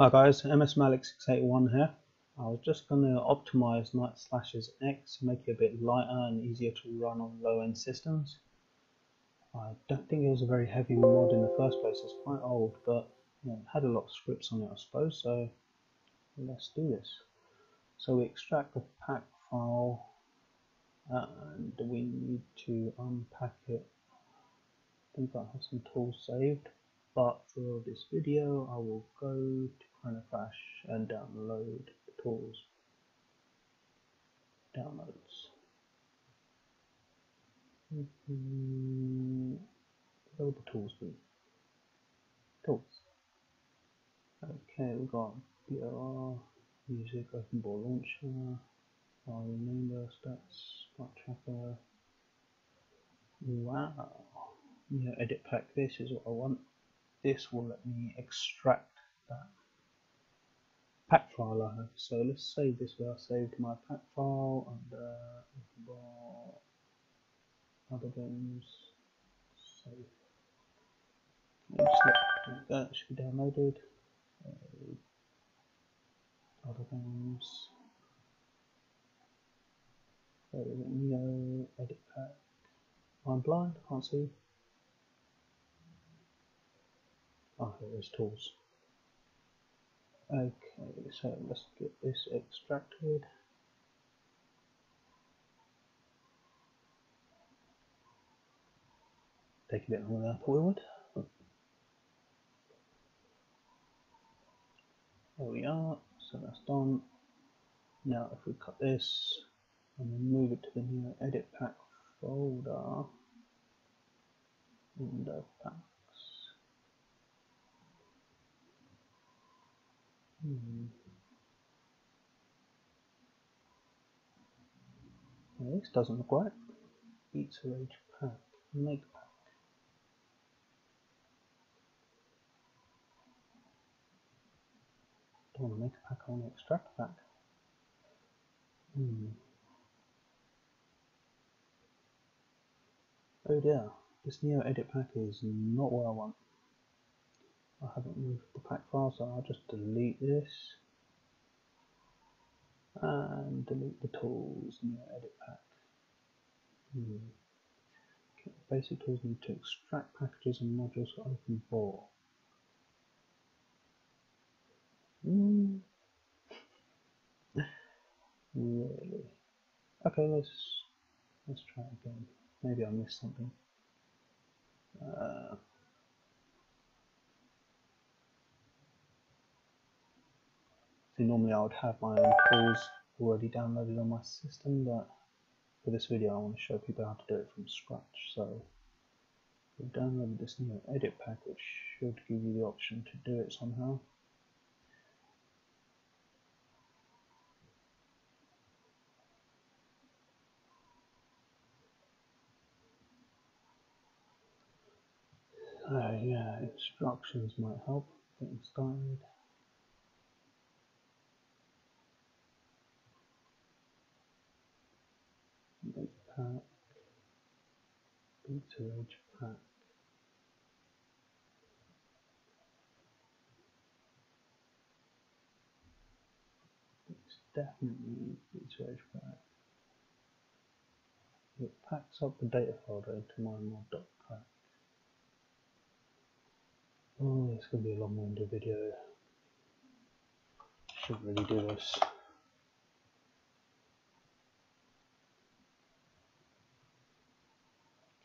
Hi guys, MS Malik 681 here. I was just going to optimize Night Slashers X, make it a bit lighter and easier to run on low-end systems. I don't think it was a very heavy mod in the first place, it's quite old, but you know, it had a lot of scripts on it I suppose, so let's do this. So we extract the pack file and we need to unpack it. I think I have some tools saved but for this video I will go to ChronoCrash and download the tools. Downloads. Mm tools be? Tools. Okay, we got BLR, music, OpenBOR launcher, file remainder, stats, smart tracker. Wow. Yeah, edit pack, this is what I want this will let me extract that pack file I have. So let's save this where I saved my pack file and uh, other games. Save. That should be downloaded. Uh, other games. So Neo edit pack. I'm blind, can't see. Ah, Oh, here tools. Okay, so let's get this extracted. Take a bit more than I thought it would. There we are, so that's done. Now if we cut this and then move it to the new edit pack folder, window pack Hmm. Well, this doesn't look right. Pizza Rage pack. Make pack. Don't want to make a pack, I want to extract pack. Hmm. Oh dear, this Neo edit pack is not what I want. I haven't moved the pack file so I'll just delete this and delete the tools in the edit pack. Hmm. Okay, basic tools need to extract packages and modules for OpenBOR. Mm. really? Okay, let's let's try again. Maybe I missed something. Uh, See, normally I would have my own tools already downloaded on my system, but for this video I want to show people how to do it from scratch. So we've downloaded this new edit pack which should give you the option to do it somehow. Uh, yeah, instructions might help getting started. Pack, beta edge pack. It's definitely beta edge pack. It packs up the data folder into my mod.pack. Oh, it's going to be a long-winded video. Shouldn't really do this.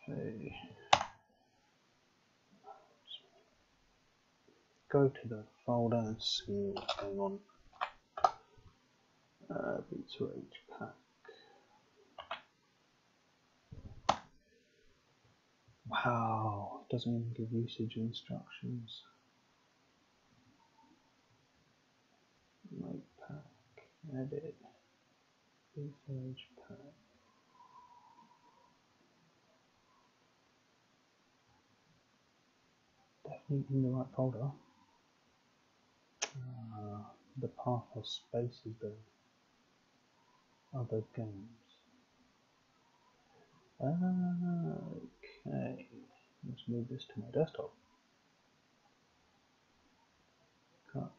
Okay. Go to the folder and see what's going on. Uh, B2H pack. Wow, it doesn't even give usage instructions. Make pack, edit, B2H pack. In the right folder. Uh, the path has spaces though. Other games. Okay, let's move this to my desktop. Cut.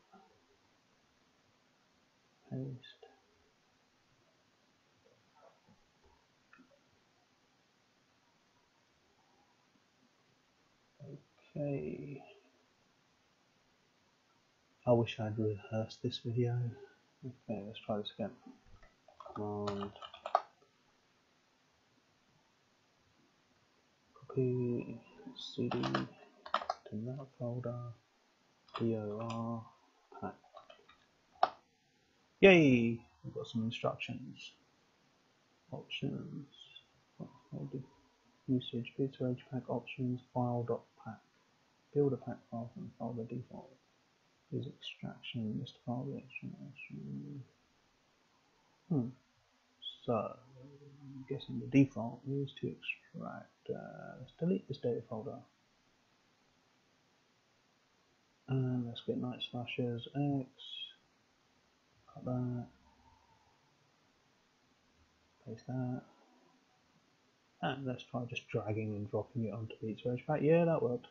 paste. Okay. I wish I'd rehearsed this video. Okay, let's try this again. Command copy cd to that folder dor pack. Yay! We've got some instructions. Options. Usage bits pack options file.pack. Build a pack file from folder default is extraction, list file extraction. Hmm. So, I'm guessing the default is to extract. Uh, let's delete this data folder. And let's get night slashers X. Cut that. Paste that. And let's try just dragging and dropping it onto the Edge pack. Yeah, that worked.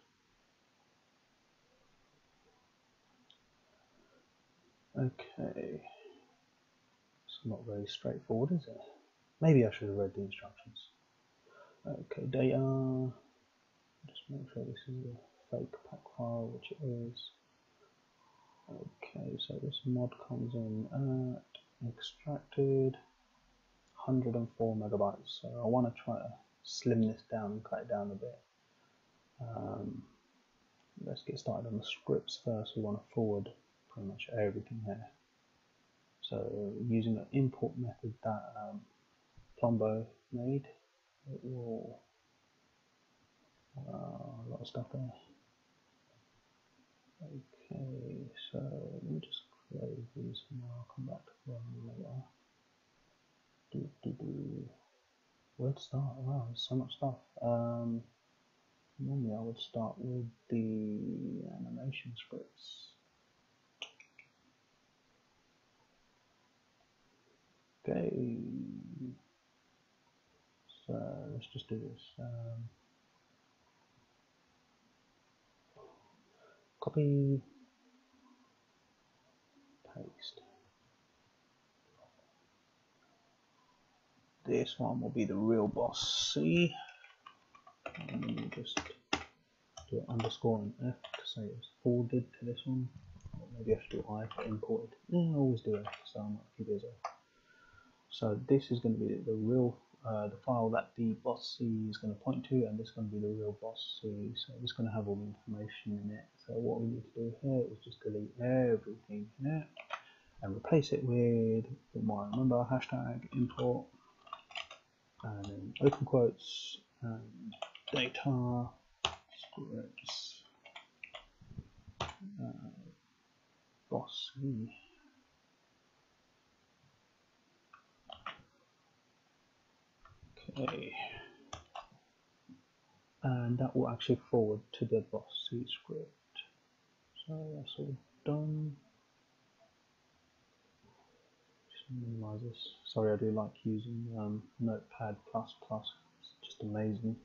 Okay. It's not very straightforward, is it? Maybe I should have read the instructions. Okay, data. Just make sure this is a fake pack file, which it is. Okay, so this mod comes in at extracted 104 megabytes. So I want to try to slim this down and cut it down a bit. Um, let's get started on the scripts first. We want to forward pretty much everything there. So using an import method that um, Plombo made, it will uh, a lot of stuff there. Okay, so let me just close these and I'll come back to them later. Do, do, do. Where to start? Wow, there's so much stuff. Um, normally I would start with the animation scripts. Okay, so let's just do this. Um, copy, paste. This one will be the real boss C. Just do an underscore and F to say it's forwarded to this one. Or maybe I should do I for imported. I always do F, so I might keep. So this is going to be the real uh, the file that the boss C is going to point to, and this is going to be the real boss C. So it's going to have all the information in it. So what we need to do here is just delete everything here and replace it with my remember hashtag import and then open quotes and data scripts uh, boss C. Okay. And that will actually forward to the boss C script. So that's all done. Just minimize this. Sorry, I do like using um, Notepad++. It's just amazing.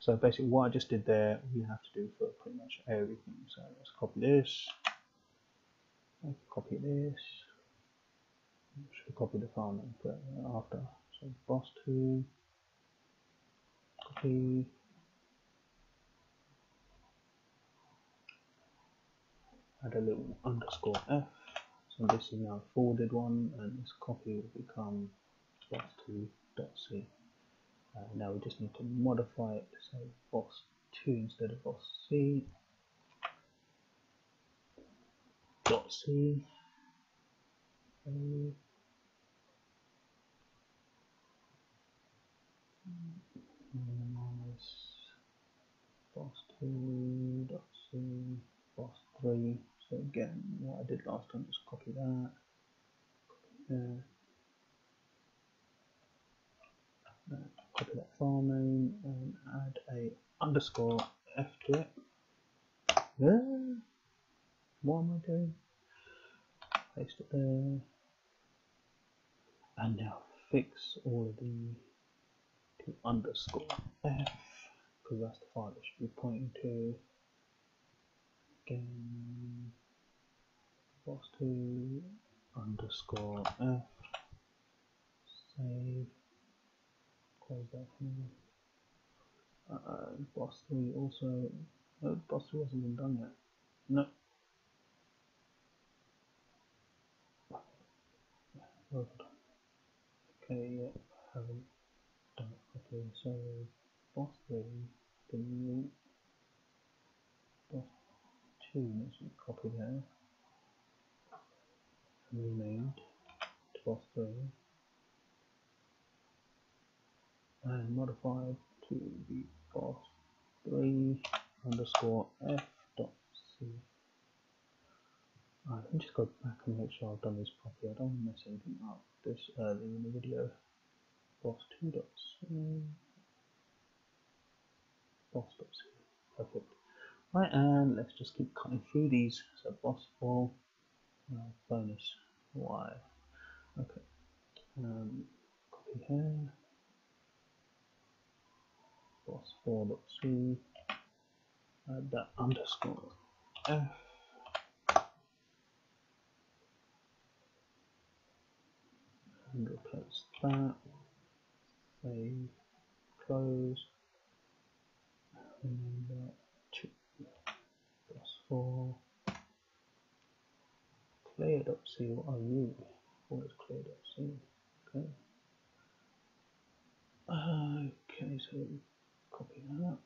So basically what I just did there, we have to do for pretty much everything. So let's copy this. Copy this. Should copy the file put it after. So boss 2 copy add a little underscore f so this is now a forwarded one and this copy will become boss2.c uh, now we just need to modify it to say boss2 instead of boss c. Dot c minimize boss 2 dot c boss 3 so again what I did last time just copy that copy uh, copy that file name and add a underscore f to it uh, what am I doing paste it there and now fix all of the to underscore f because that's the file it should be pointing to. Again boss 2 underscore f save close that here. Uh, boss 3 also no boss 3 hasn't been done yet. No. Okay yeah haven't done it okay so boss 3 delete boss 2 needs to be copied here renamed to boss 3 and modified to be boss 3 underscore f dot c. Right, let me just go back and make sure I've done this properly. I don't want to mess anything up this early in the video. Boss 2 dots. c. Boss dots c. Perfect. Right, and let's just keep cutting through these. So boss 4 uh, bonus y. Okay. Um, copy here Boss 4 dot two. add the underscore f and replace that save close and 2 plus 4 clear.c what is clear.c okay okay so copy that.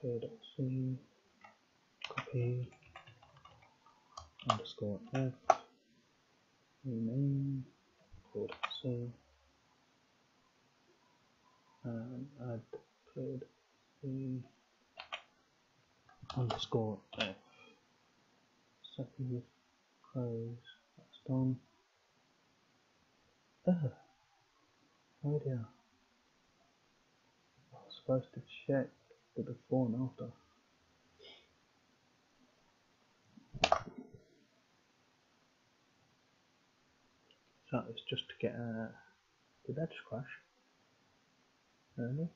Clear.c, copy, underscore f, rename, clear.c, and add clear.c, underscore f. Second close, that's done. Uh. Oh dear. I was supposed to check the before and after. So it's just to get a. Did that just crash? Really?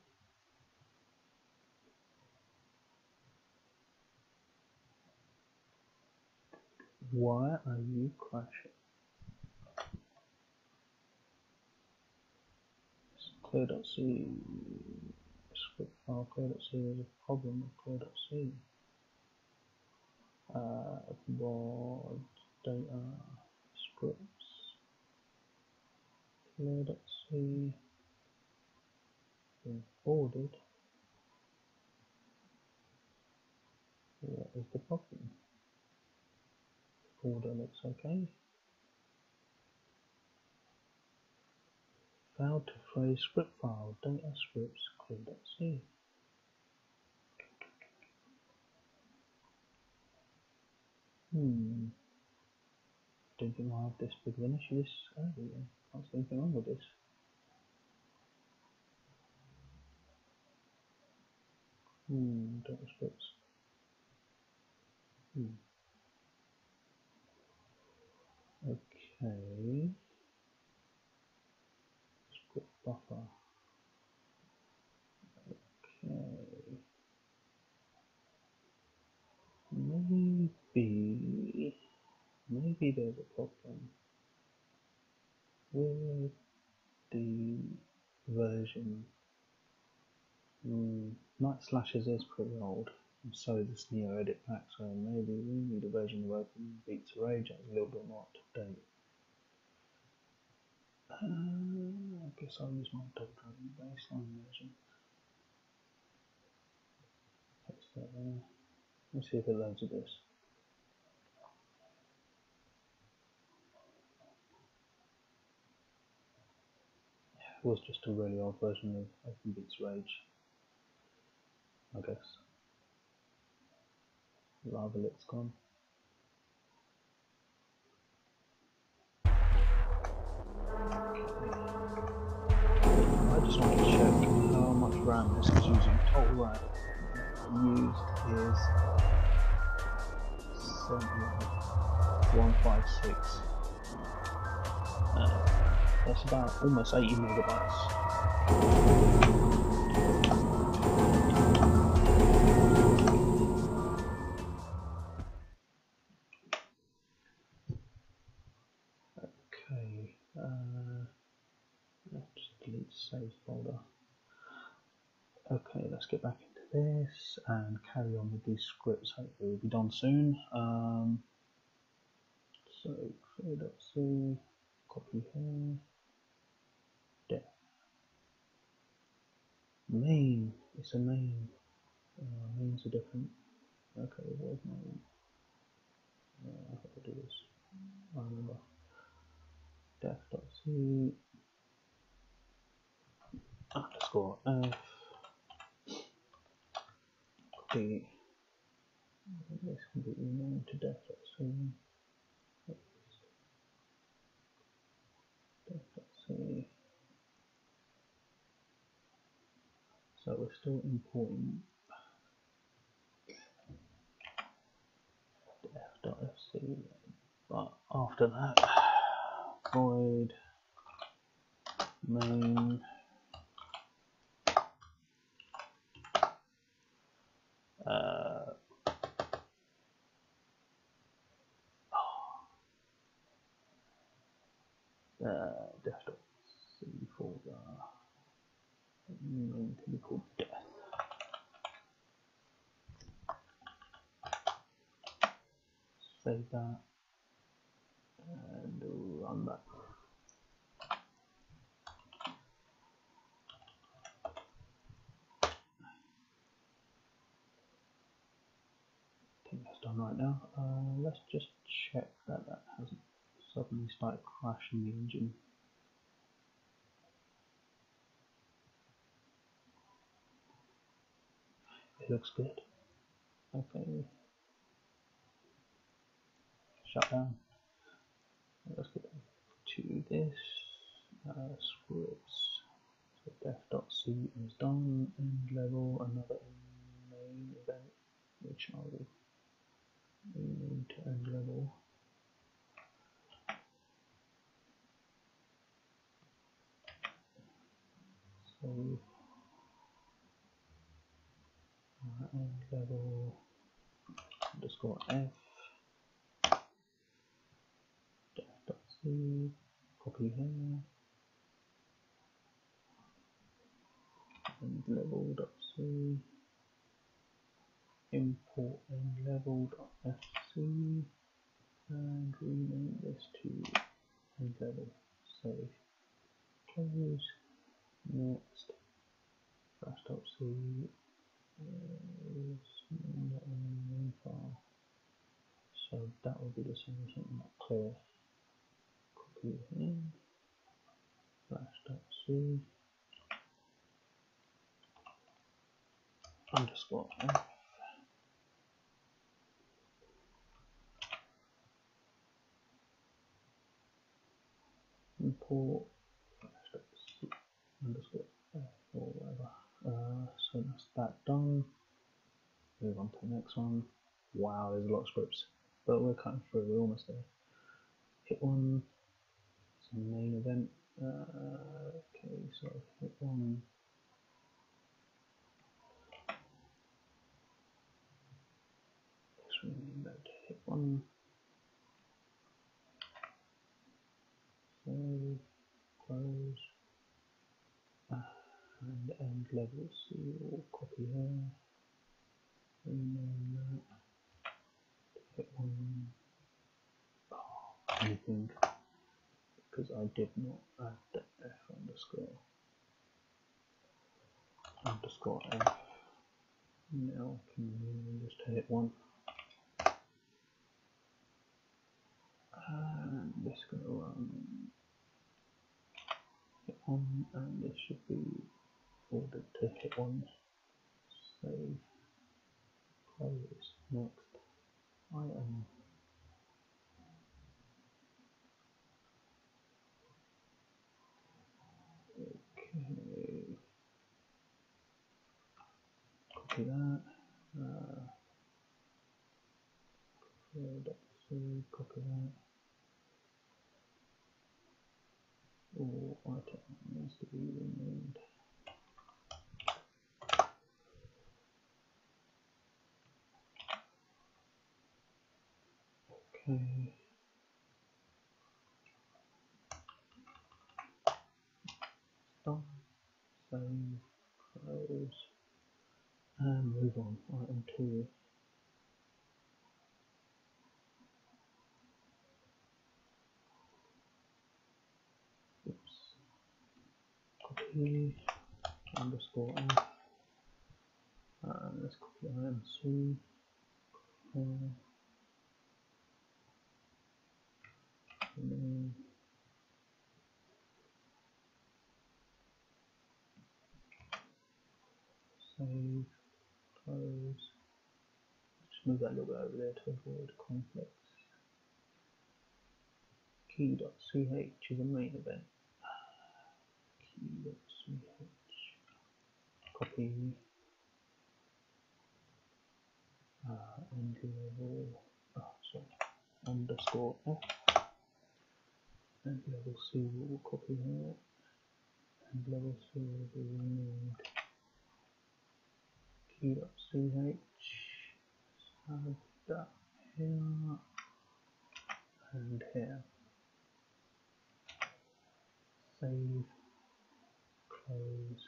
Why are you crashing? clear.c script file clear.c there's a problem with clear.c uh, board data scripts clear.c been forwarded. What is the problem? Order looks okay. Failed to phrase script file. Data scripts. Clear.c. Hmm. Don't think I have this big of an issue. This. See anything wrong with this. Hmm, data scripts. Hmm. Okay Script buffer. Okay. Maybe, maybe there's a problem with the version. Mm, Night Slashers is pretty old, and so this Neo Edit Pack, so maybe we need a version of Open Beats Rage that's a little bit more up to date. Uh, I guess I'll use my Double Dragon baseline version. Let's see if it loads of this. It was just a really old version of Open Beats Rage, I guess. Lava Lit's gone. I just want to check how much RAM this is using. Total RAM used is 7156. Uh, that's about almost 80 megabytes. Okay, uh, let's delete save folder. Okay, let's get back into this and carry on with these scripts. Hopefully, we'll be done soon. Um, so, clear.c, copy here. Main, it's a main. Uh, mains are different. Okay, where's main? Uh, how do I do this? I remember. def.c underscore f copy this can be renamed to def.c def.c so we're still importing def.fc but after that void main. Uh, uh, desktop C folder called death. Save that and run that. I think that's done right now. Uh, let's just check that that hasn't suddenly started crashing the engine. Looks good. Okay. Shut down. Let's get to this. Uh, scripts. So def.c is done. End level. Another main event, which I will rename to end level. So uh, end level underscore f def.c copy here end level dot c import end level dot fc and rename this to end level save close next flash.c so that will be the same as something not clear. Copy it in. Flash.c underscore f. Import. Flash.c underscore f or whatever uh, so that's that done. Move on to the next one. Wow there's a lot of scripts but we're cutting through we're almost there. Hit one it's some main event. Uh, okay so hit one. Rename that to hit one. Save close and end level so we'll copy here rename that hit uh, one oh, anything because I did not add the f underscore underscore f. Now can this to hit one? And is going to hit one and this should be ordered to hit one. Save. Close next. Item okay. Copy that. Uh, clear.c copy that. All item needs to be renamed done save, close, and move on. Item two. Oops. Copy underscore F. And let's copy IMC. Uh, Save, close. Just move that a little bit over there to avoid conflicts. Key.ch is a main event. Key.ch. Copy. Uh, end level. Oh, sorry. Underscore F. And level C will copy here. And level C will be removed. Key.ch have that here. And here. Save close.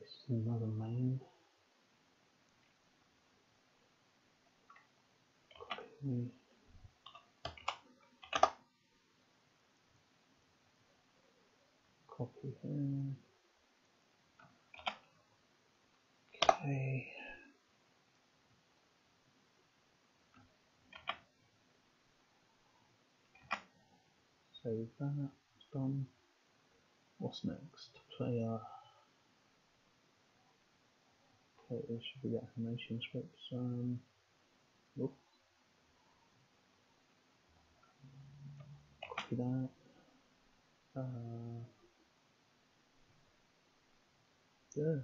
This is another main copy copy here. Okay. Save that, done. What's next? Player. Okay, this should be the animation scripts. Um, whoops. Copy that. Uh, yeah.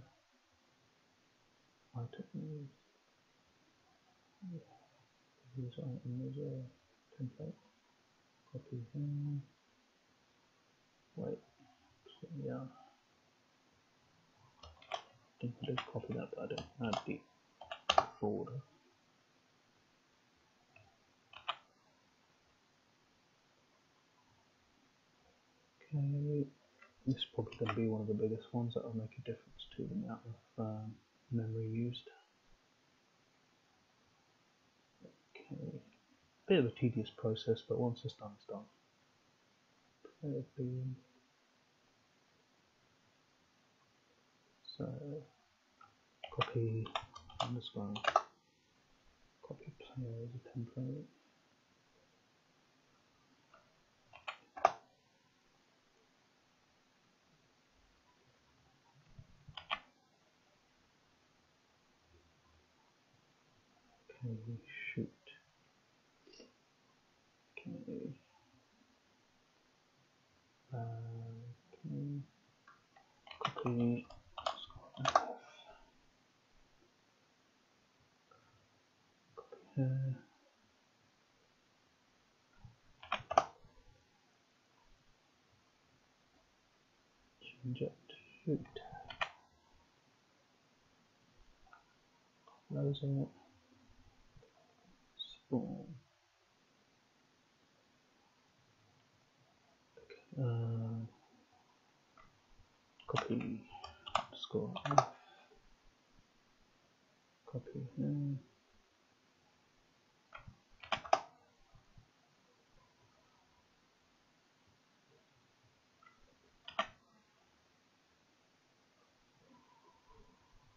Items. Use item a template. Copy here. Wait. So, yeah. Did copy that, but I don't add the folder. Okay, this is probably going to be one of the biggest ones that will make a difference to the amount of um, memory used. Okay, bit of a tedious process, but once it's done, it's done. Player B. So, copy underscore, copy player as a template. Shoot. Okay. Okay. Copy. Copy. Change it to shoot. Close it. Uh, copy F. Copy here.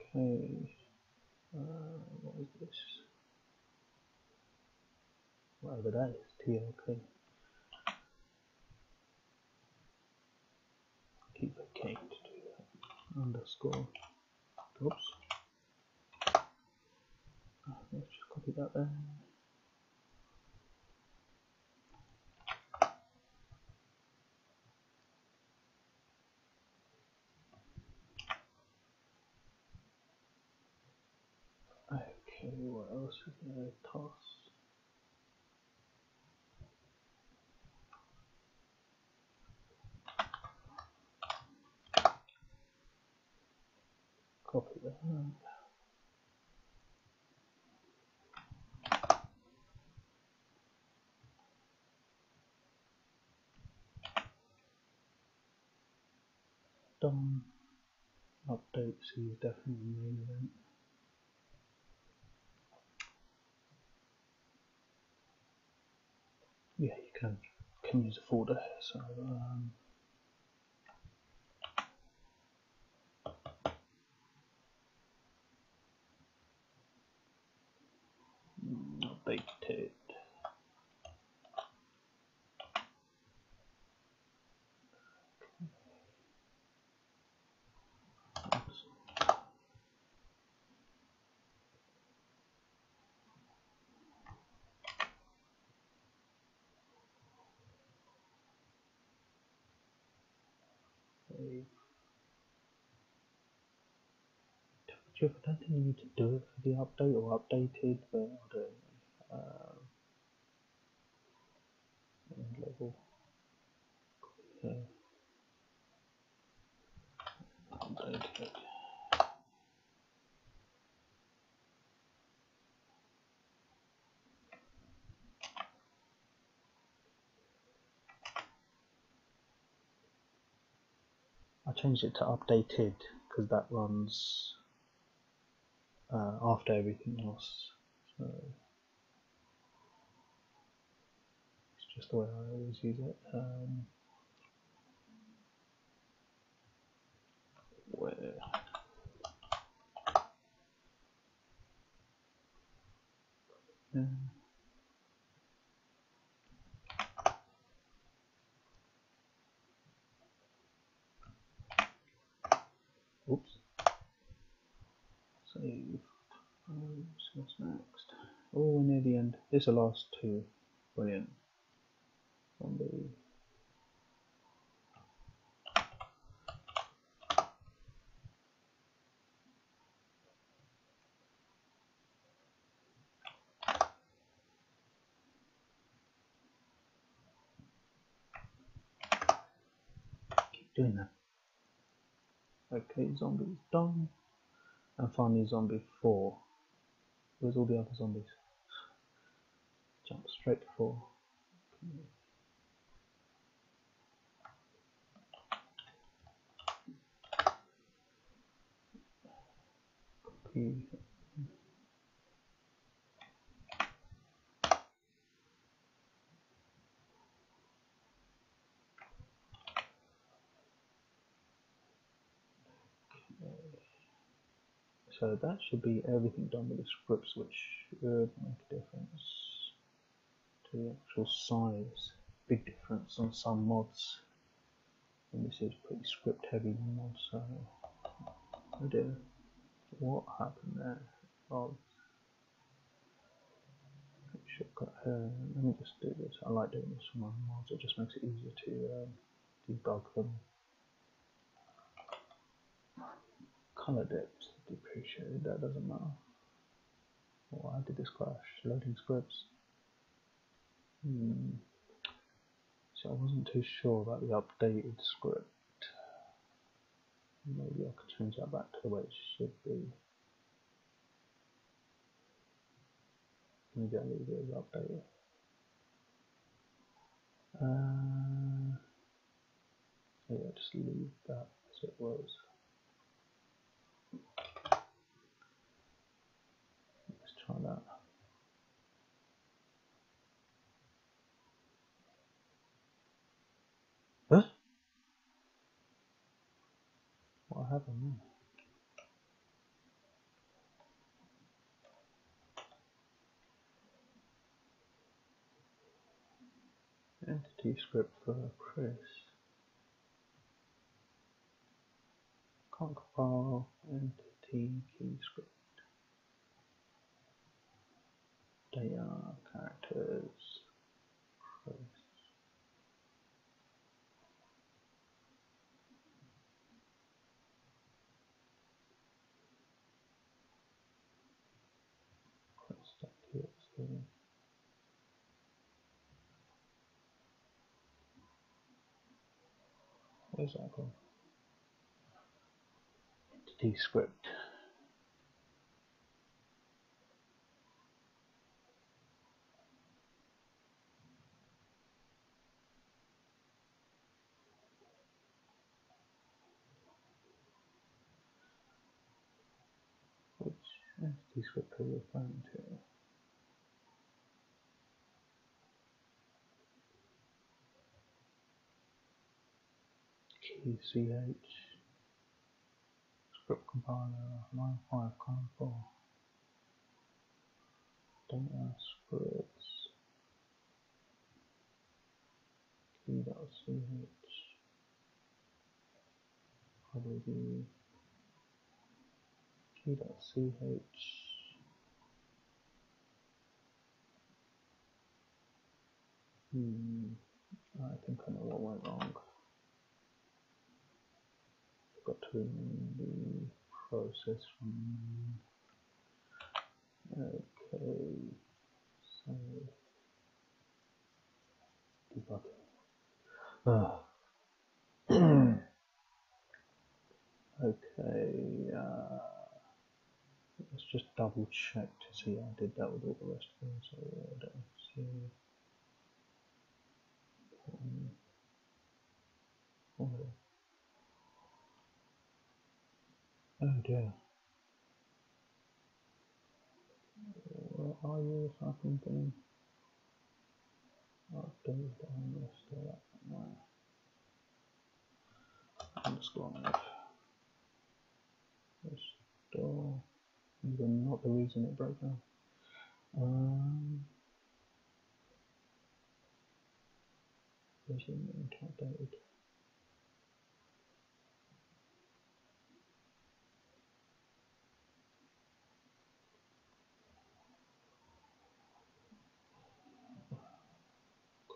Okay. Uh, what is this? Whatever that is, TLK. Keep a K to do that. Underscore. Oops. Let's just copy that there. Okay, what else is there? Toss. Dom update, he's definitely the main event. Yeah, you can can use a folder, so um, I don't think you need to do it for the update or updated, but I don't know. Um, level. Yeah. Updated. I changed it to updated because that runs uh, after everything else. So it's just the way I always use it. Um, where. Oops. Save. What's next? Oh, near the end. Is the last two. Brilliant. Zombie. Keep doing that. Okay, zombie's done. And finally zombie 4. Where's all the other zombies? Jump straight 4. So that should be everything done with the scripts, which should make a difference to the actual size. Big difference on some mods. And this is pretty script heavy mod, so oh dear, what happened there? Oh, shortcut here. Let me just do this. I like doing this for my mods. It just makes it easier to um, debug them. Color depth depreciated, that doesn't matter. Why did this crash? Loading scripts. Hmm. So I wasn't too sure about the updated script. Maybe I could change that back to the way it should be. Maybe I'll leave it updated. Uh, yeah, just leave that as it was. Try that. Huh? What happened there? Entity script for Chris. Can't entity key script. Data characters. Where's that gone? Entity script. Script compiler line 5 column 4 data scripts key.ch be key.ch hmm. I think I know what went wrong. Got to the process from okay. So debug ah. okay uh, just double check to see I did that with all the rest of them so order see um, order Oh dear. Where are you, fucking thing? Oh, don't down restore that. No. Underscore live. Restore. You're not the reason it broke down. Um. Resume into updated.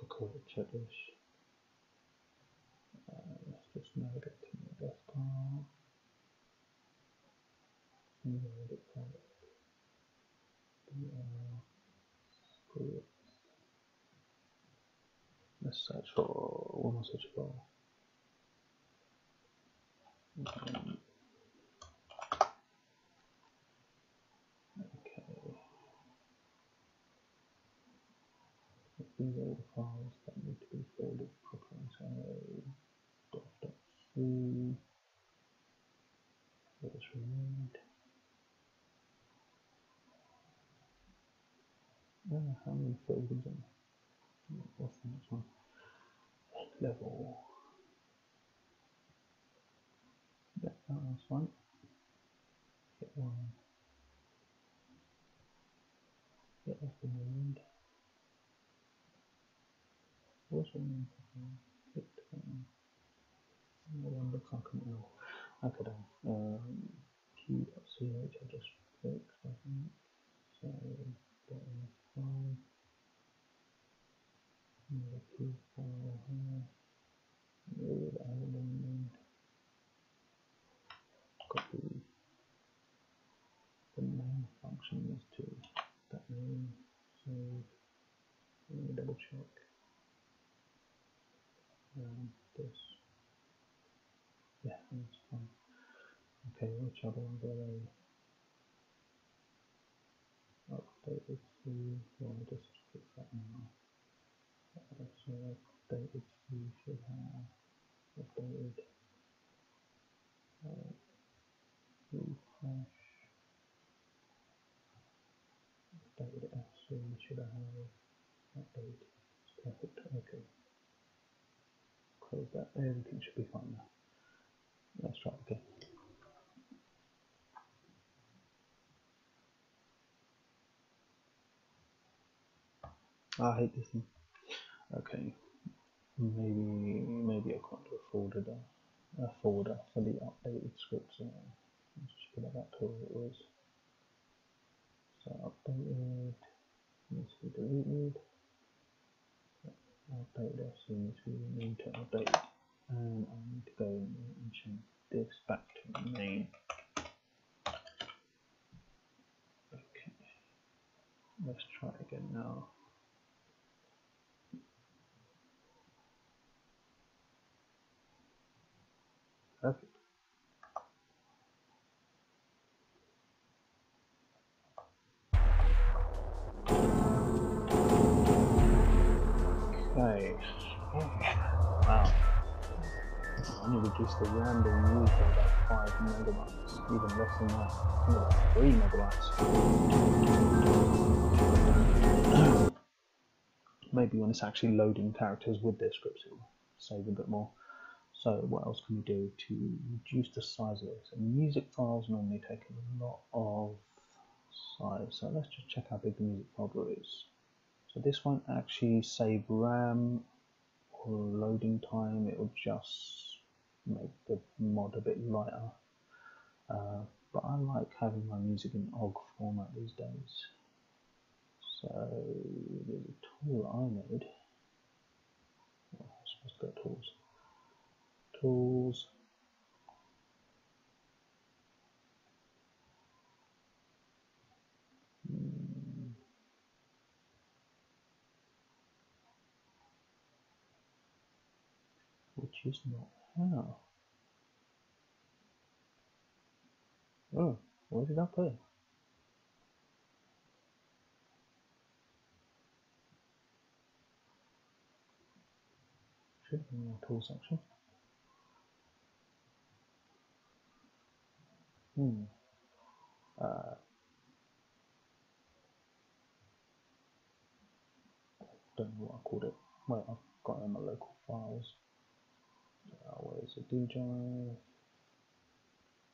quick check this. Uh, let's just navigate to my desktop product. Uh, scripts. I for? Um, okay. These are all the files that need to be forwarded properly. So dot.c let us read. Oh, how many folders one? Level. Yeah, that was fine. Hit one. Yeah, that's the. What's the name? Hit um, one looks like an L. Okay then. Um key.ch I just fixed I think. So bottom file. Move element. Copy. The main function is to that name. Save. Let me double check. Um, this. Yeah, that's fine. Okay, which other ones are they? Updated C. Well, I'll just fix that now. Uh, so updated C should have updated uh, refresh. Updated FC should have updated. Perfect. Okay. Close that. Everything should be fine now. Let's try it again. I hate this thing. Okay, maybe maybe I can't do a folder. A folder for the updated scripts. Uh, let's just put it back to where it was. So updated needs to be deleted. Needs to be need to update, and I need to go and change this back to main. Okay, let's try again now. Wow. only reduced the random use by about 5 megabytes, even less than that, about 3 megabytes. Maybe when it's actually loading characters with their scripts, it will save a bit more. So what else can we do to reduce the size of it? So music files normally take a lot of size. So let's just check how big the music folder is. So this won't actually save RAM or loading time, it will just make the mod a bit lighter. Uh, but I like having my music in OGG format these days. So there's a tool I made. Oh, I'm supposed to go tools. Tools. which is not how. Oh, where did I put it? Should be in the tool section. Hmm. Uh, don't know what I called it. Wait, I've got it in my local files. Uh, where is it? D.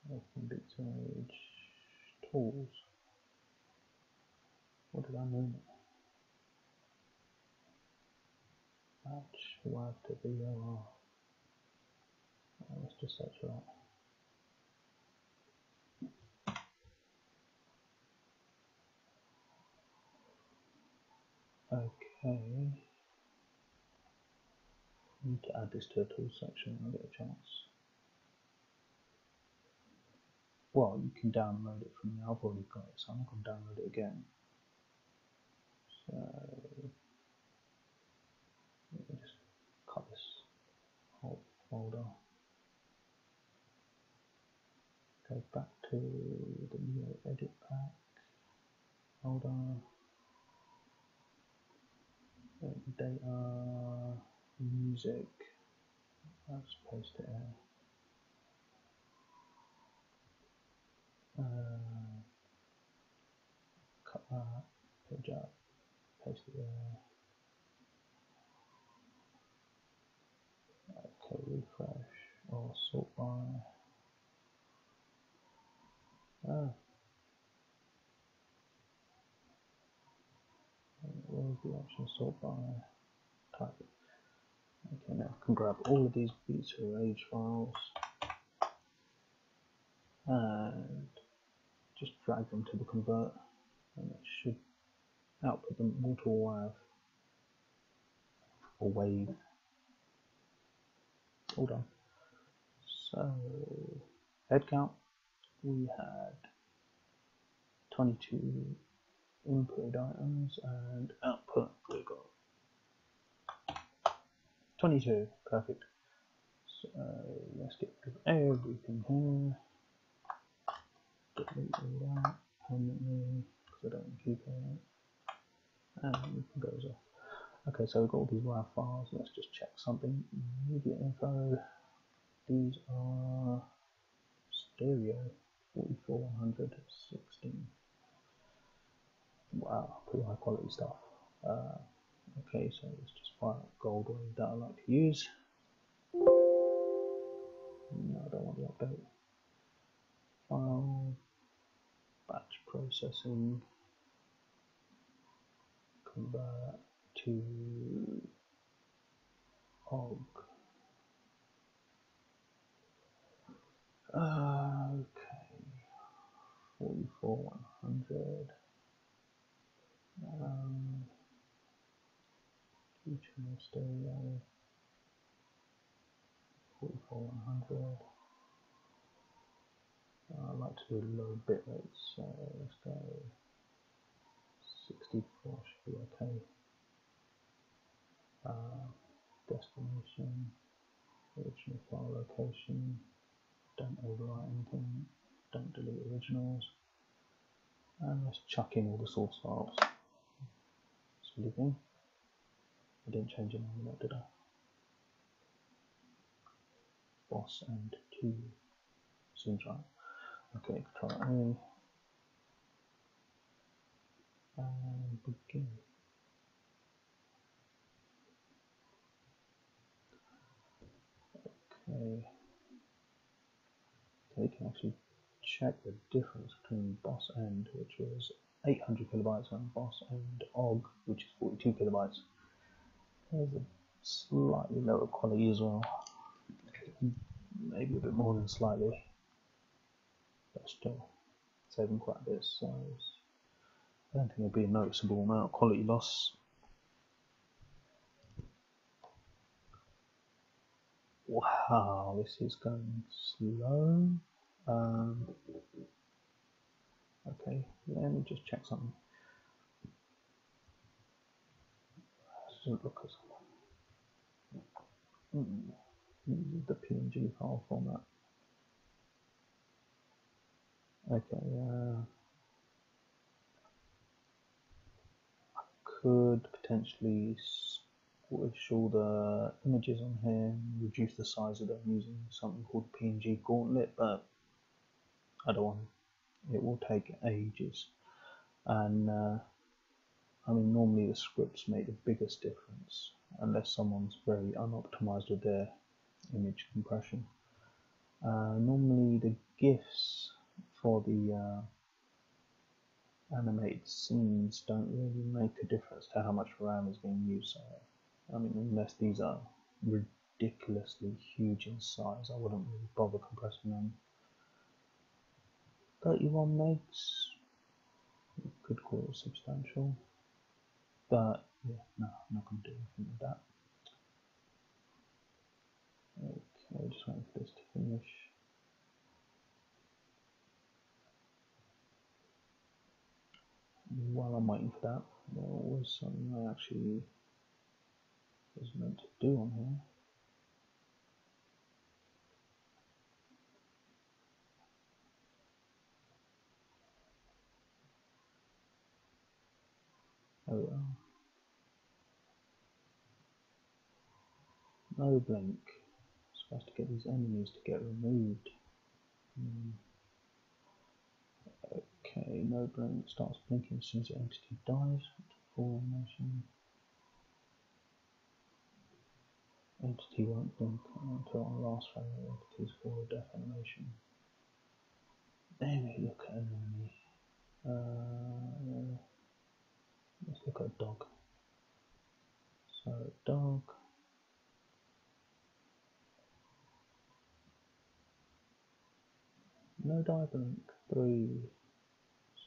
Open page. Tools. What did I it? Match WAV to BOR. Uh, let's just search for that. Okay. Need to add this to a tool section when I get a chance. Well, you can download it from there. I've already got it, so I'm not going to download it again. So let me just cut this whole folder. Go back to the new edit pack folder. Data music. Paste it in. Uh, cut that, page up, paste it there. Okay, refresh or sort by. Ah. Where's the option sort by? Type. Okay, now I can grab all of these beta rage files and just drag them to the convert and it should output them all to a WAV or wave. Hold on. So head count we had 22 input items and output we got 22, perfect. So let's get rid of everything here. Delete all that permanently because I don't want to keep it. And it goes off. Okay, so we've got all these WAV files. Let's just check something. Media info. These are stereo 44100 16. Wow, pretty high quality stuff. Uh, Okay, so let's just fire gold one that I like to use. No, I don't want the update. File, batch processing, convert to. Uh, okay, 44100. Um, two channel stereo, 44100. Uh, I like to do low bit rates, so let's go 64 should be okay. Uh, destination, original file location, don't overwrite anything, don't delete originals, and let's chuck in all the source files. Silly thing. I didn't change any of that, did I? boss end 2. Seems right. Okay, control A. And begin. Okay. So we can actually check the difference between boss end, which was 800 kilobytes, and boss end og, which is 42 kilobytes. There's a slightly lower quality as well. Maybe a bit more than slightly, but still saving quite a bit. So I don't think there'll be a noticeable amount of quality loss. Wow, this is going slow. Um, okay, let me just check something. Let's look at something. Mm, the PNG file format. Okay, uh, I could potentially squish all the images on here reduce the size of them using something called PNG Gauntlet, but I don't want it will take ages and uh, I mean normally the scripts make the biggest difference unless someone's very unoptimized with their image compression. Uh, normally the GIFs for the uh, animated scenes don't really make a difference to how much RAM is being used I mean unless these are ridiculously huge in size I wouldn't really bother compressing them. 31 megs could call it substantial but yeah no I'm not going to do anything with that. Okay just waiting for this to finish. While I'm waiting for that there was something I actually was meant to do on here Oh well. No blink. Supposed to get these enemies to get removed. Hmm. Okay, no blink starts blinking as soon as the entity dies. Formation. Entity won't blink until our last frame of entity's forward death animation. There we look at enemy. Uh, Let's look at dog. So dog. No die blink. Three.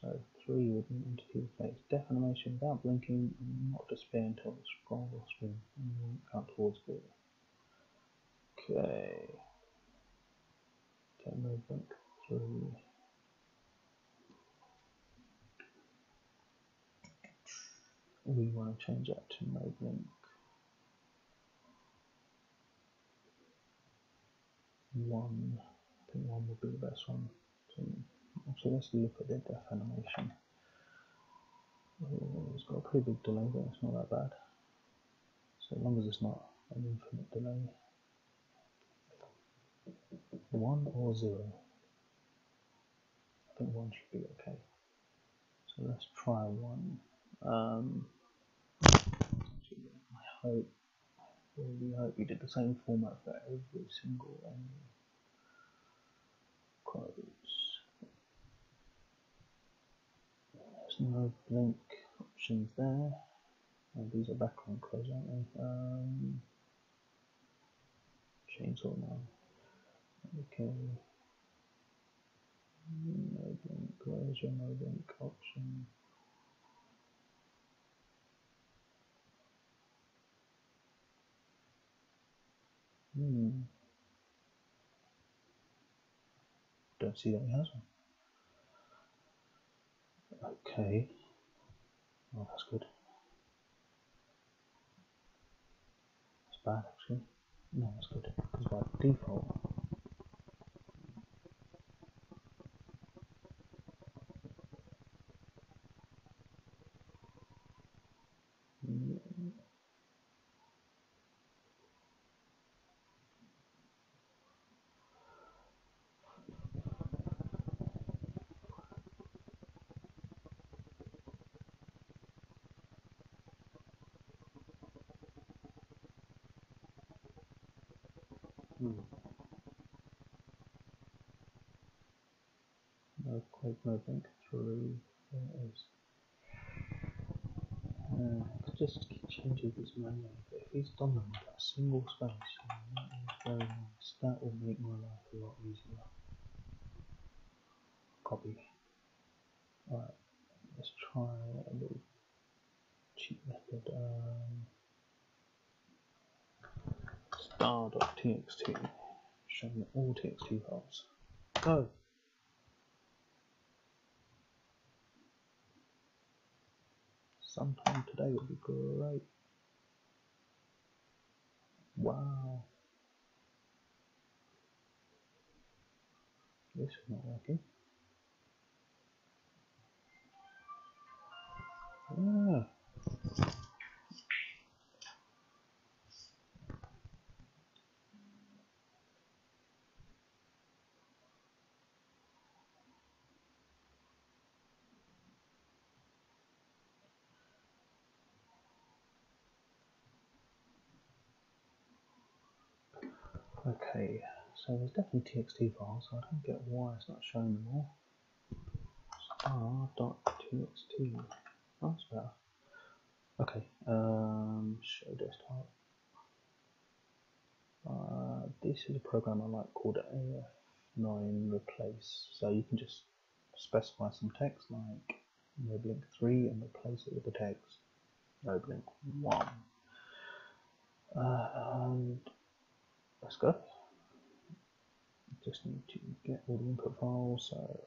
So three an entity face. Death animation without blinking, and not disappear until the scroll or screen and count towards the Okay. Okay, no blink. Three. We want to change that to no link. One, I think one would be the best one. So, let's look at the death animation. Oh, it's got a pretty big delay, but it's not that bad. So long as it's not an infinite delay. One or zero. I think one should be okay. So let's try one. Um, hope we did the same format for every single enemy. Quotes. There's no blink options there. Oh, these are background clothes, aren't they? Um, chainsaw now. Okay. No blink. Your no blink option? Hmm. Don't see that he has one. Okay. Oh, that's good. That's bad, actually. No, that's good. Because by default, Hmm. Blink through. There it is. Uh, I could just change this manually, but if he's done them with that single space, that is very nice. That will make my life a lot easier. Copy. Alright, let's try a little cheat method. Um, star.txt, showing all txt files. Go! Sometime today would be great. Wow. This is not working. Ah. Okay, so there's definitely txt files, so I don't get why it's not showing them all. star.txt, oh, that's better. Okay, um, show desktop. Uh, this is a program I like called AF9 replace. So you can just specify some text like noblink 3 and replace it with the text noblink 1. Uh, and let's go. Just need to get all the input files. So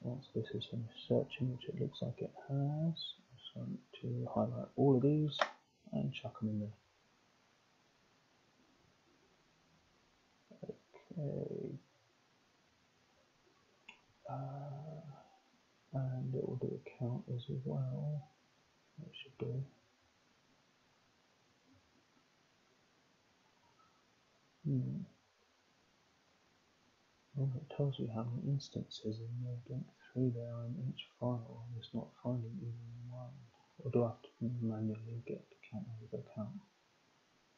once this is finished searching, which it looks like it has, I just want to highlight all of these and chuck them in there. Okay. Uh, and it will do a count as well. It should do. Hmm. Well, it tells you how many instances in Blink 3 there are in each file, and it's not finding even one. Or do I have to manually get the count the count?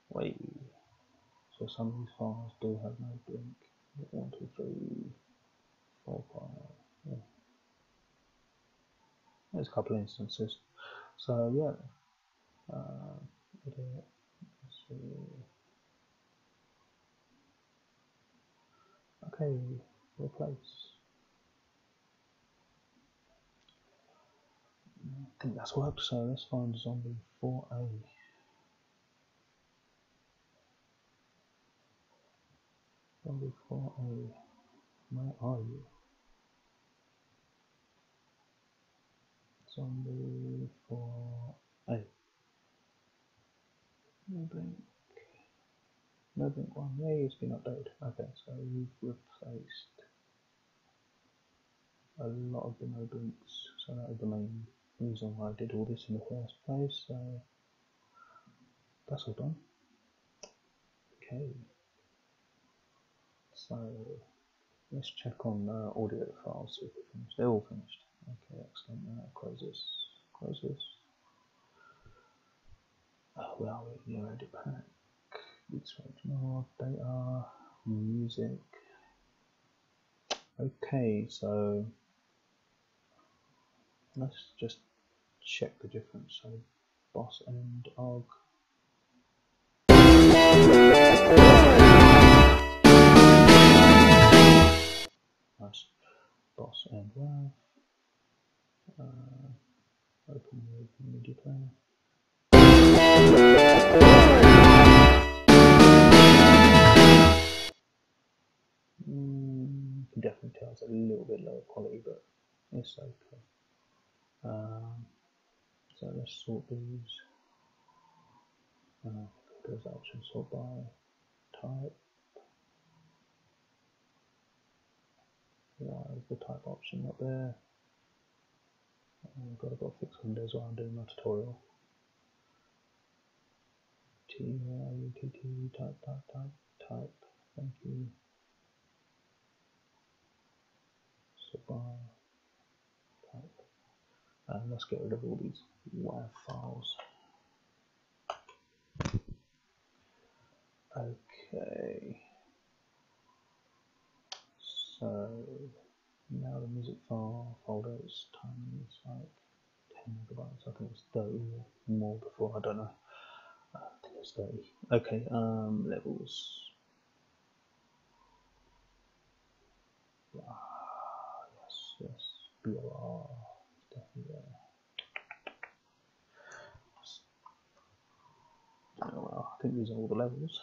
Wait. So some of these files do have no blink. One, two, three, four, five. Yeah. There's a couple of instances. So yeah. Uh. Let's see. Okay, replace. I think that's worked, so let's find zombie 4A. Zombie 4A, where are you? Zombie 4A. No blink. No blink 1, yay, it's been updated. Okay, so we've replaced a lot of the no blinks, so that was the main reason why I did all this in the first place, so that's all done. Okay, so let's check on uh, audio files, see if they're finished. They're all finished. Okay, excellent. Uh, close this, close this. Oh, where are we? Yeah, edit pack, beats more data, music. Okay, so let's just check the difference. So boss and og. Nice. Boss and WAV. Uh, open with media player. Definitely tell it's a little bit lower quality, but it's okay. Um, so let's sort these. Uh, there's option sort by type. Why is the type option not there? I've got to go fix Windows while I'm doing my tutorial. T, T Y U T T type type type type. Thank you. type. And let's get rid of all these WAV files. Okay. So now the music file folder is tiny, it's like 10 megabytes. I think it's 30 more before, I don't know. I think it's 30. Okay, um, levels. BLR, definitely there. Oh, well, I think these are all the levels.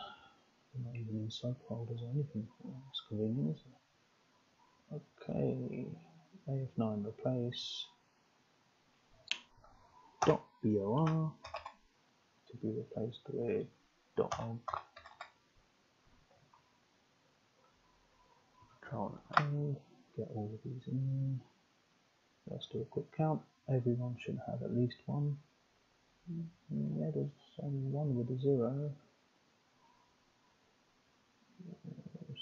Not even in subfolders or anything. It's convenient, isn't it? Okay, AF9 replace dot .bor to be replaced with dot .ogg. Control A, get all of these in. Let's do a quick count. Everyone should have at least one. Yeah, there's only one with a zero.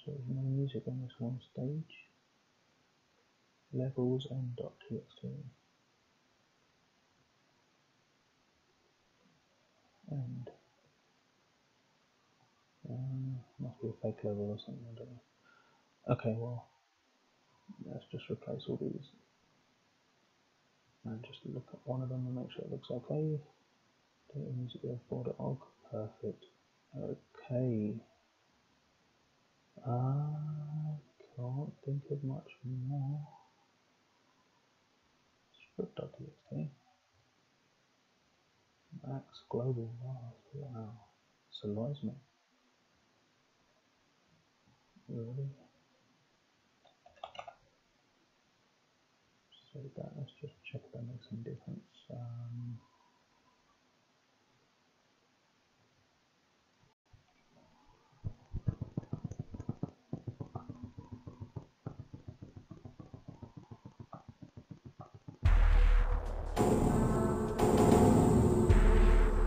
So there's no music on this one stage levels and .txt and uh, must be a fake level or something, I don't know. Okay, well, let's just replace all these and just look at one of them and make sure it looks okay. Data music border.org, perfect. Okay. I can't think of much more script.txt. Max global wow. Surprise me. Really? That let's just check if that makes any difference. Um,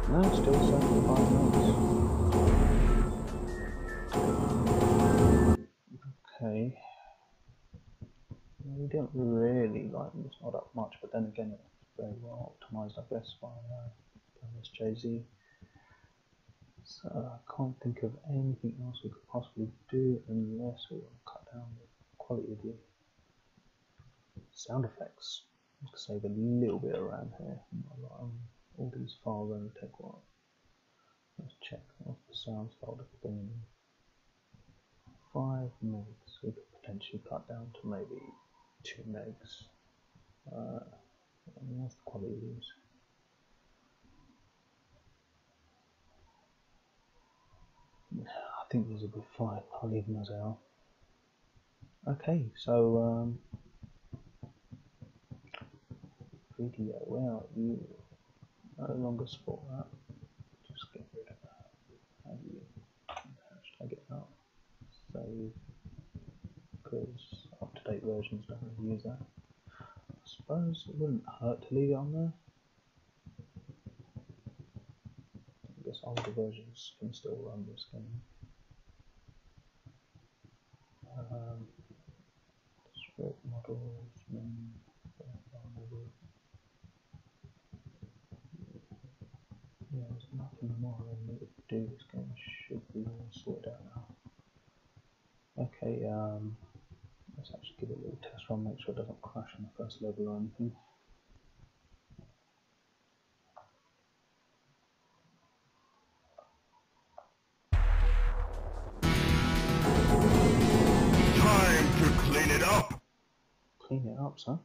No, still 75 minutes. Okay. We don't really like this not up much, but then again, it's very well optimized, I guess, by uh, JZ. So I can't think of anything else we could possibly do unless we want to cut down the quality of the sound effects. Just save a little bit around here. Um, all these files only take what? Let's check what the sounds folder been. 5 minutes. we could potentially cut down to maybe 2 megs. Uh, what's the quality of these? I think these will be fine, I'll leave them as they are. Okay, so um, video, where are you? no longer support that. Just get rid of that. How do you hashtag it out? Save because up to date versions don't really use that. I suppose it wouldn't hurt to leave it on there. I guess older versions can still run this game. Um, script models, Yeah, there's nothing more I need to do. This game should be all sorted out now. Okay, um, let's actually give it a little test run, make sure it doesn't crash on the first level or anything. Time to clean it up. Clean it up, son.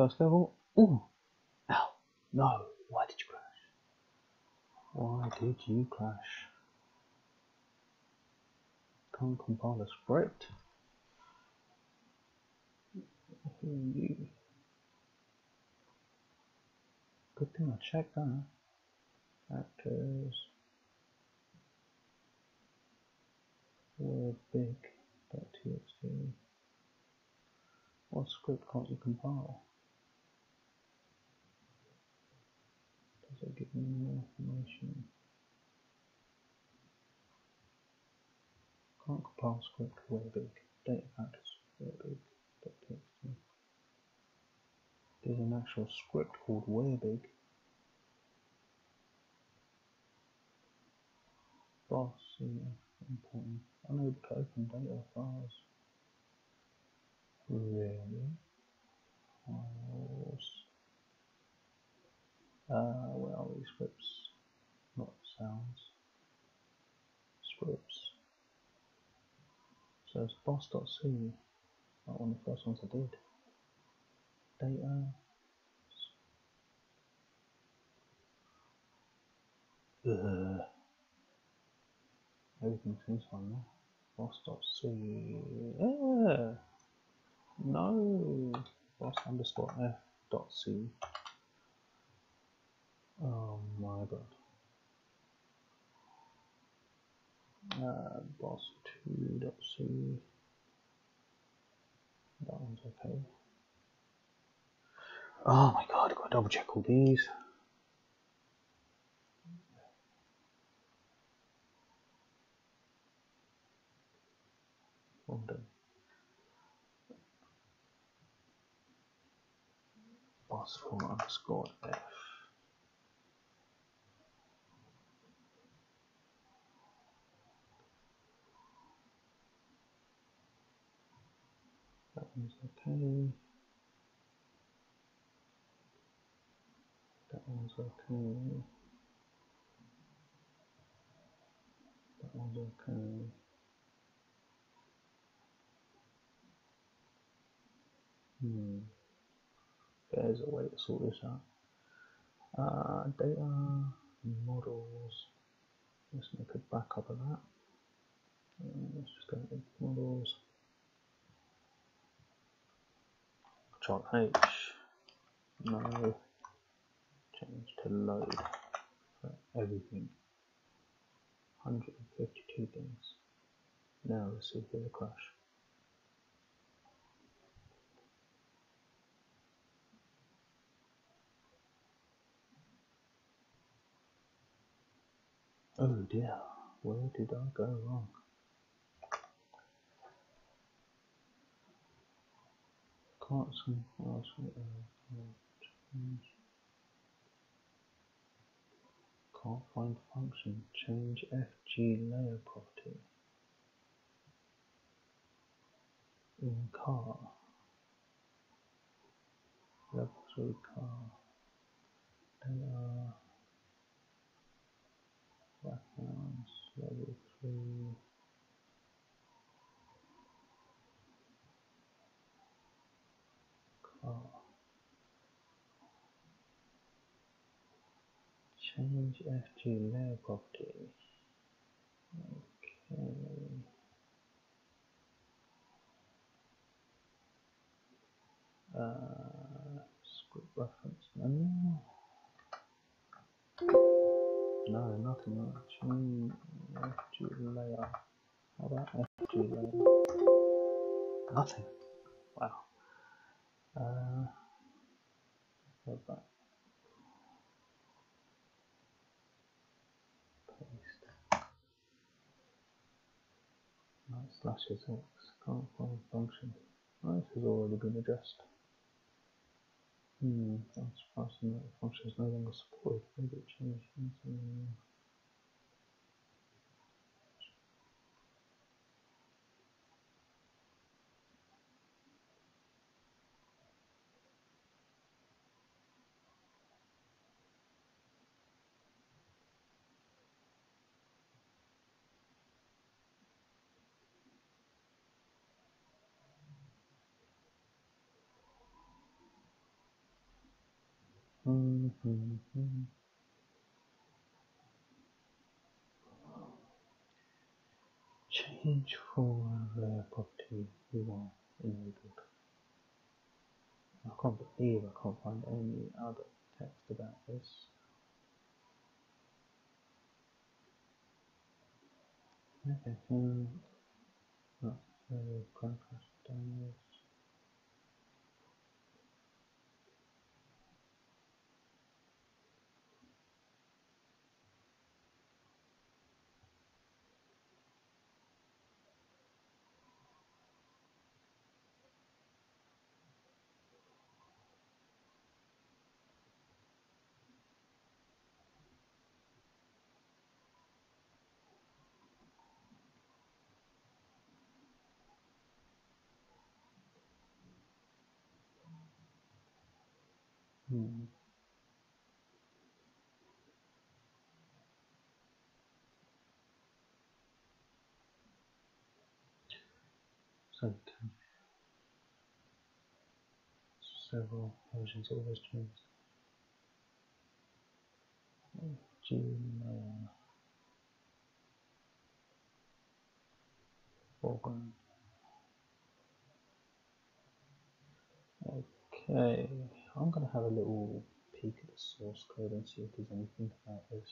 First level. Ooh! Ow! No! Why did you crash? Why did you crash? Can't compile a script. Good thing I checked that. Actors. Word big. .txt. What script can't you compile? It give me more information? Can't compile script where big. Data factors where big. There's an actual script called where big. Boss, yeah, important. Unable to open data files. Really? Files. Uh, where are these scripts? Not sounds. Scripts. So it's boss.c. Like one of the first ones I did. Data. Ugh. Everything's this one now. Boss.c. Ah. No. Boss underscore f dot c. Oh my god. Uh, boss two dot c. That one's okay. Oh my god, I've got to double check all these. Well. Boss four underscore f. okay. That one's okay. That one's okay. Hmm. There's a way to sort this out. Uh, data models. Let's make a backup of that. Uh, let's just go to models. Chart H. No. Change to load for everything. 152 things. Now let's see if there's a crash. Oh dear, where did I go wrong? Can't. Oh, change. Can't find function. Change FG layer property. In car. Level 3 car. Data. Backgrounds. Level 3. Car. Change FG layer property. Okay. Uh, script reference menu. No, nothing much. Change FG layer. How about FG layer? Nothing. Wow. Uh, go back. Slashes X. Can't find function. Oh, this has already been addressed. Hmm, I'm surprised that function is no longer supported. Maybe it changed Change for layer property we want enabled. I can't believe I can't find any other text about this. Okay, um, not very contrast. Hmm. So can several versions of this changed. Gmail. Okay, I'm gonna have a little peek at the source code and see if there's anything about this.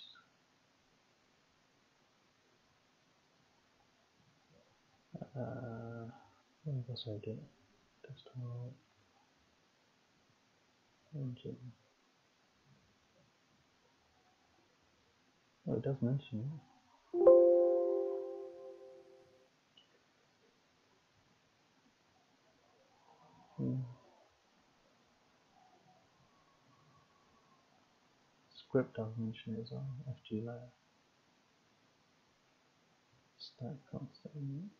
Uh, what else I did? Desktop. Engine. Oh, it does mention it. Hmm. Script does mention it as well. FG layer. Stack constant.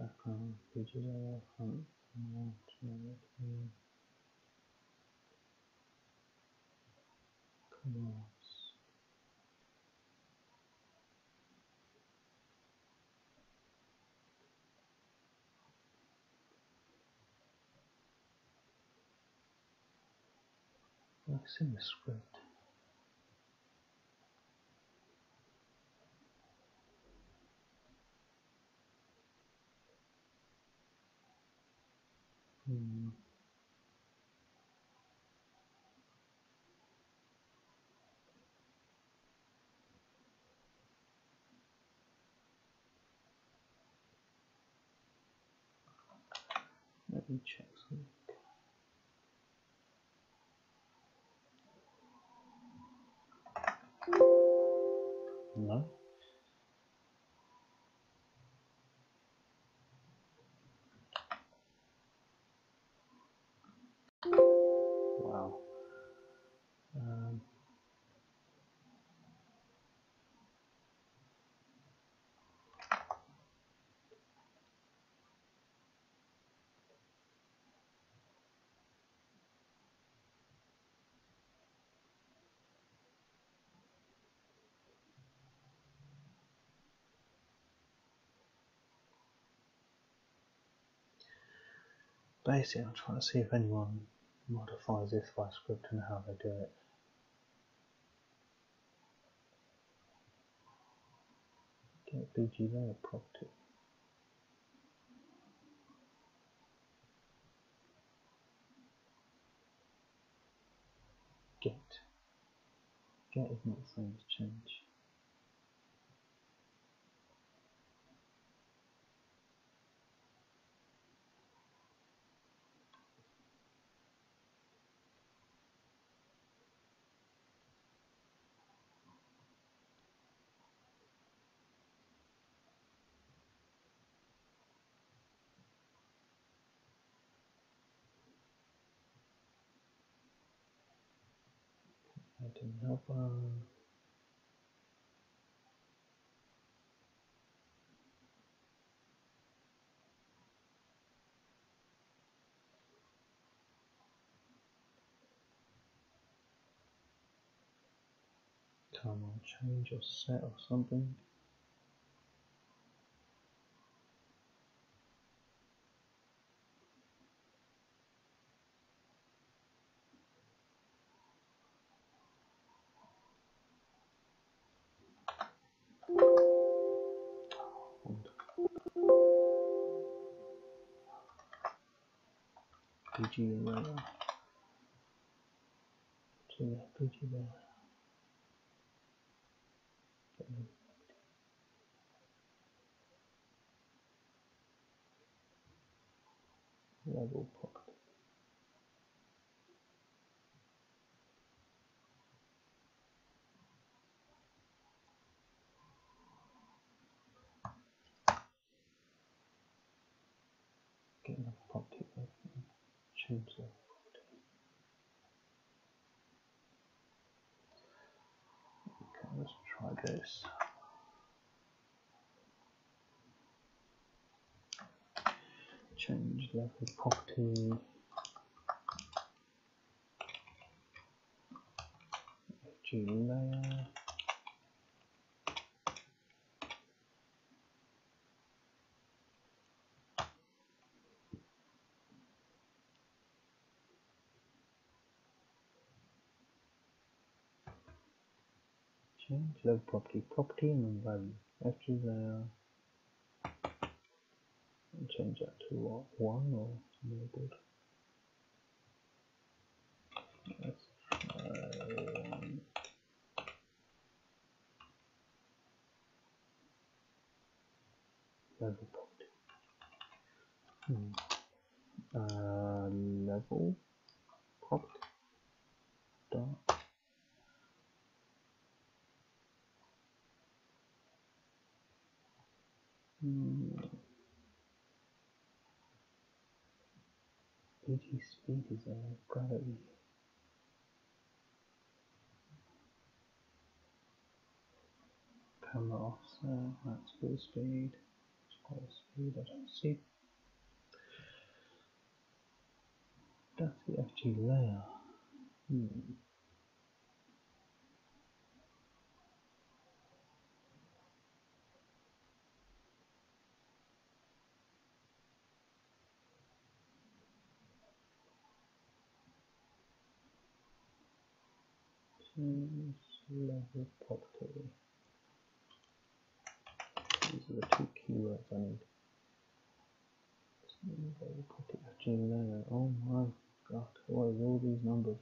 Background. Features area. Front. Margin. Commands. What's in the script? Hmm. Let basically, I'm trying to see if anyone modifies this by script and how they do it. Get BG layer property. Get. Get is not same as change. Another. Come on, change or set or something. PG layer. So yeah, PG layer. Level property. Get another property. Property. Okay, let's try this. Change level property. FG layer. Level property, property and value. Layer. And change that to? One or enabled. Let's try one. Level property. Hmm. Uh, level property. Dot. Hmm. BG speed is a gravity. Camera offset, that's full speed. Square speed, I don't see. That's the FG layer. Hmm. Level property. Are the two keywords I need. Property FG layer. Oh my god, what is all these numbers?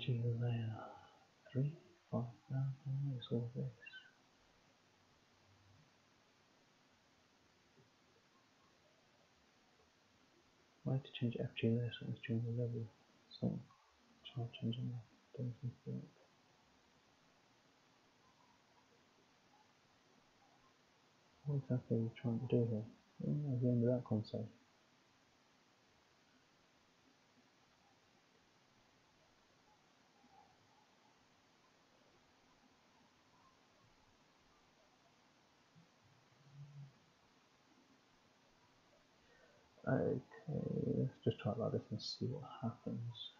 FG layer. Three, five, nine, all this? Why to change FG layer so it's during the level? So try changing that. Don't think. What exactly are you trying to do here? Oh, at the end of that console. Okay, let's just and see what happens.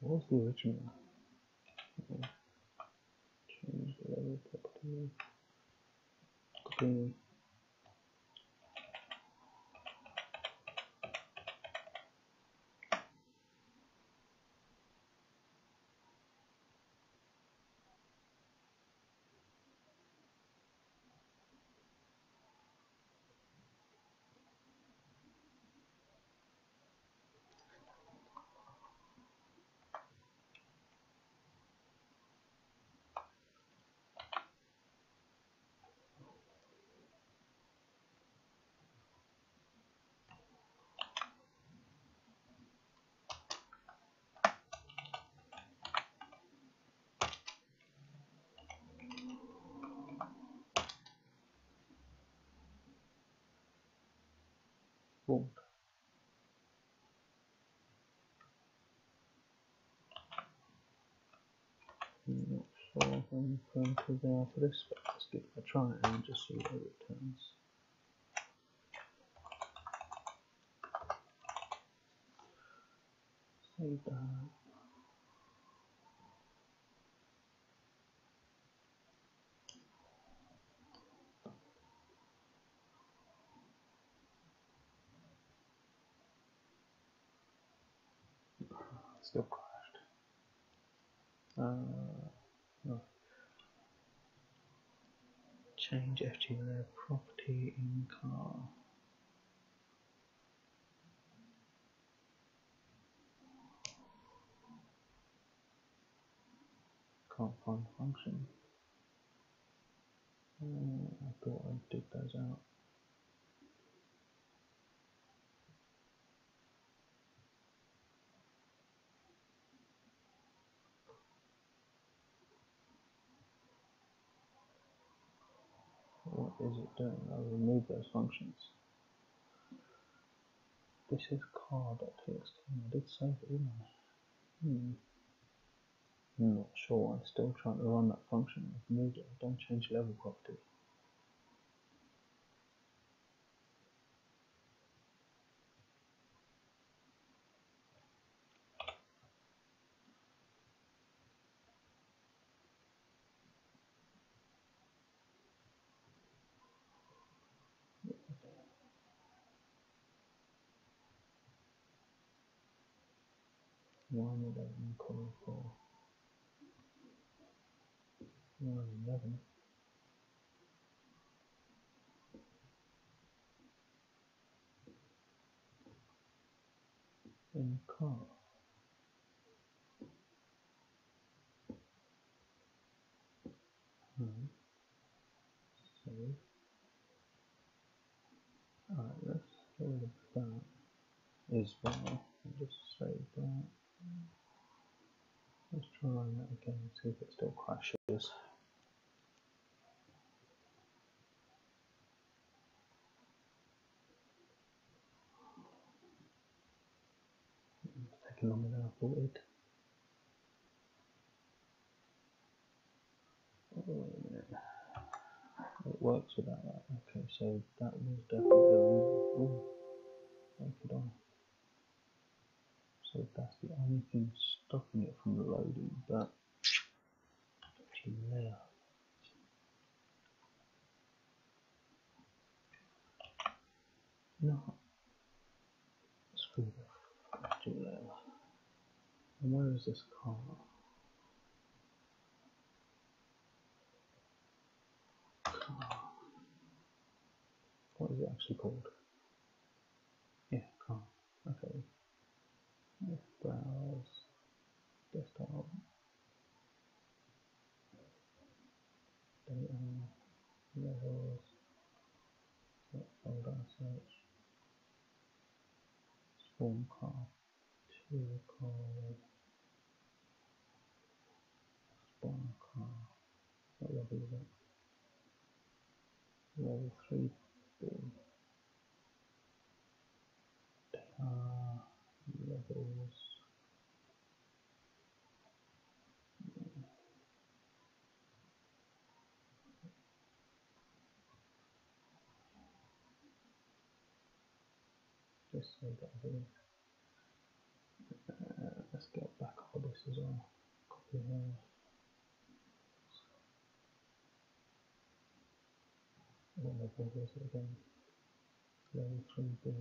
What was the original? Change the level property. Copy. I'm not sure if I'm going to for this, but let's give it a try and just see what it returns. Save that. Still crashed. Uh, no. Change layer property in car. Can't find function. Uh, I thought I'd dig those out. What is it doing? I'll remove those functions. This is car.txt. I did save it, didn't I? Hmm. I'm not sure. I'm still trying to run that function. I've moved it. Don't change level property. One eleven column four. One eleven. In car. Hmm. Right. Save. Alright, let's of that as well. And just save that. Let's try that again, see if it still crashes. Taking longer than I thought it. Oh, it works without that. Okay, so that was definitely. Oh, thank you, so that's the only thing stopping it from loading, but there. No. Screw the two there. And where is this car? Car. What is it actually called? Yeah, car. Okay. Browse desktop. Data levels. Folder search. Car. Two car. Spawn. What it? Level three B. Data levels. Just so that everything. Uh, let's get back as well. Copy here. What level was it again? Level 3B.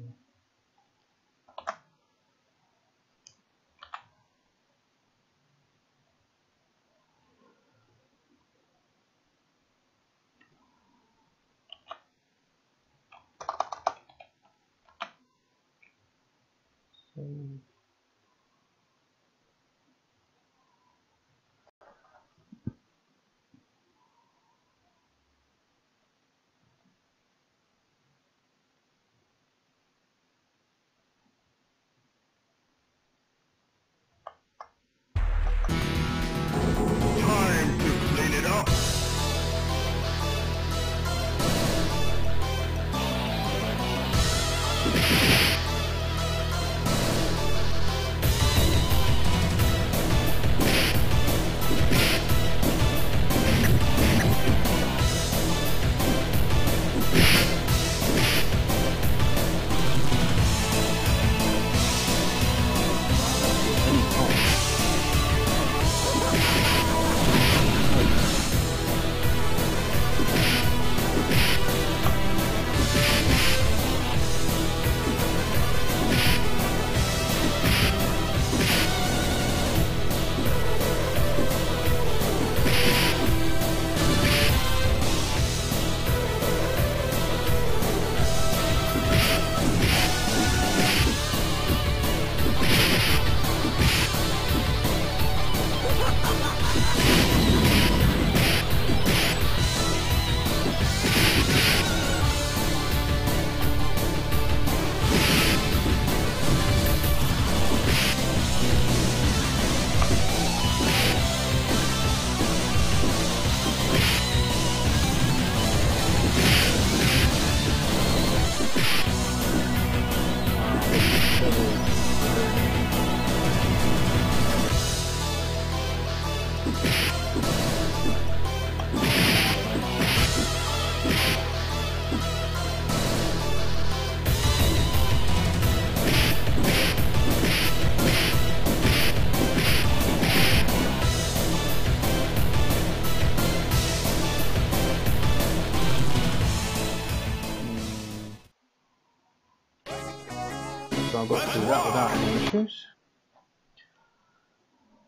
So I got through that without any issues.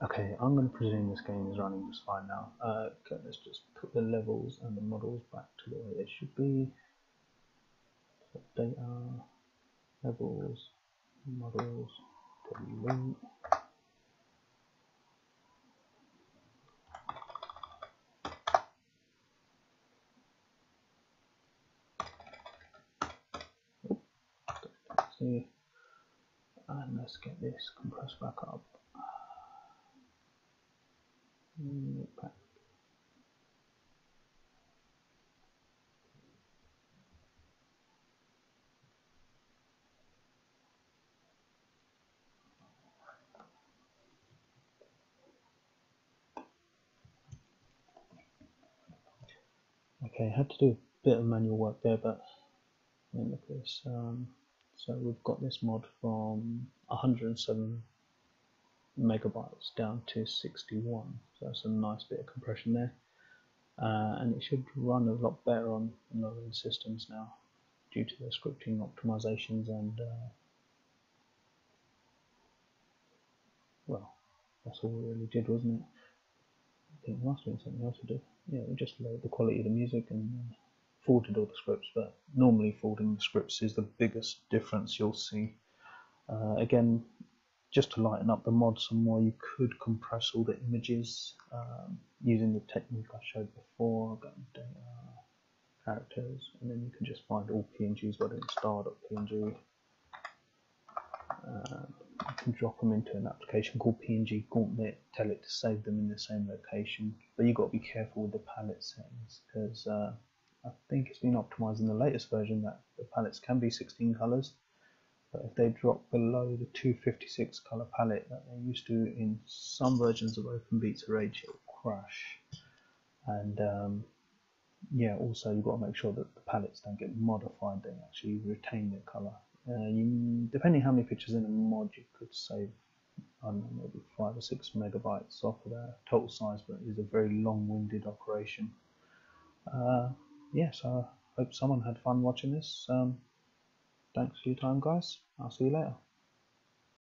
Okay, I'm going to presume this game is running just fine now. Uh, okay, let's just put the levels and the models back to the way they should be. So data, levels, models, delete let's get this compressed back up. Okay, I had to do a bit of manual work there, but look at this. Um, so we've got this mod from 107 megabytes down to 61. So that's a nice bit of compression there. Uh, and it should run a lot better on lower end systems now due to the scripting optimizations and uh, well that's all we really did wasn't it I think there must have been something else to do yeah we just lowered the quality of the music and uh, forwarded all the scripts but normally forwarding the scripts is the biggest difference you'll see uh, again just to lighten up the mod some more, you could compress all the images um, using the technique I showed before, data, characters, and then you can just find all PNGs, whether it's star.png. Uh, you can drop them into an application called PNG Gauntlet, tell it to save them in the same location, but you've got to be careful with the palette settings because uh, I think it's been optimized in the latest version that the palettes can be 16 colors but if they drop below the 256 color palette that they're used to in some versions of OpenBeats Rage, it'll crash. And um, yeah, also you've got to make sure that the palettes don't get modified; they actually retain their color. Uh, you, depending how many pictures in a mod, you could save I don't know, maybe five or six megabytes off of their total size, but it is a very long-winded operation. Uh, yeah, so I hope someone had fun watching this. Um, Thanks for your time, guys. I'll see you later.